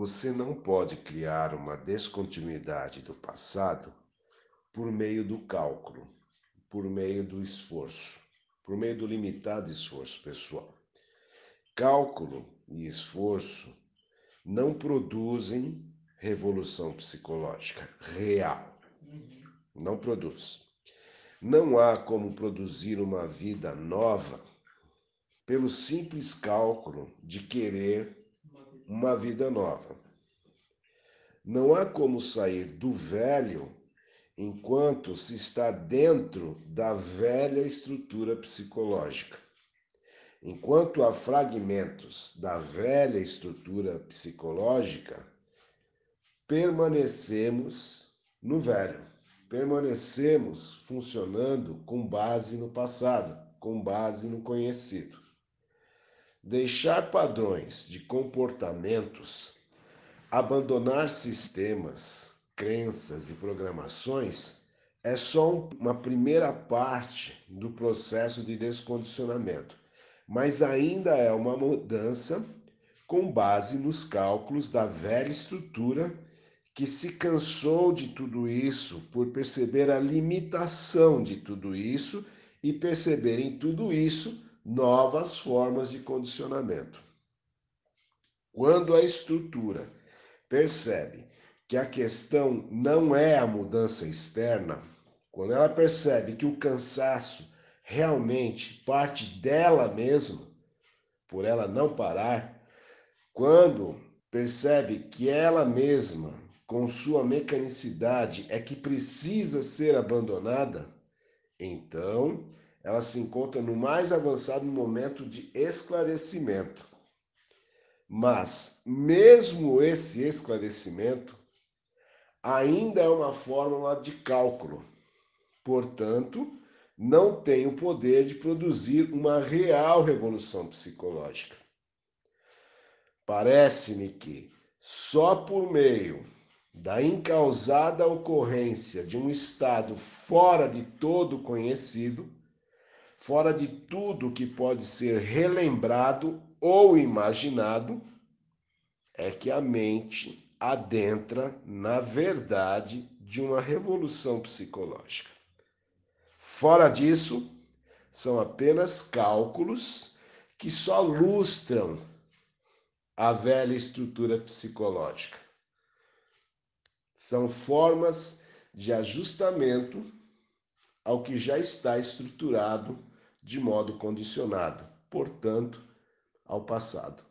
Você não pode criar uma descontinuidade do passado por meio do cálculo, por meio do esforço, por meio do limitado esforço pessoal. Cálculo e esforço não produzem revolução psicológica real. Não produz. Não há como produzir uma vida nova pelo simples cálculo de querer uma vida nova. Não há como sair do velho enquanto se está dentro da velha estrutura psicológica. Enquanto há fragmentos da velha estrutura psicológica, permanecemos no velho, permanecemos funcionando com base no passado, com base no conhecido. Deixar padrões de comportamentos, abandonar sistemas, crenças e programações é só uma primeira parte do processo de descondicionamento, mas ainda é uma mudança com base nos cálculos da velha estrutura que se cansou de tudo isso por perceber a limitação de tudo isso e perceber em tudo isso novas formas de condicionamento. Quando a estrutura percebe que a questão não é a mudança externa, quando ela percebe que o cansaço realmente parte dela mesma, por ela não parar, quando percebe que ela mesma, com sua mecanicidade, é que precisa ser abandonada, então ela se encontra no mais avançado momento de esclarecimento. Mas, mesmo esse esclarecimento, ainda é uma fórmula de cálculo. Portanto, não tem o poder de produzir uma real revolução psicológica. Parece-me que só por meio da incausada ocorrência de um estado fora de todo conhecido, fora de tudo que pode ser relembrado ou imaginado, é que a mente adentra na verdade de uma revolução psicológica. Fora disso, são apenas cálculos que só lustram a velha estrutura psicológica. São formas de ajustamento ao que já está estruturado de modo condicionado, portanto, ao passado.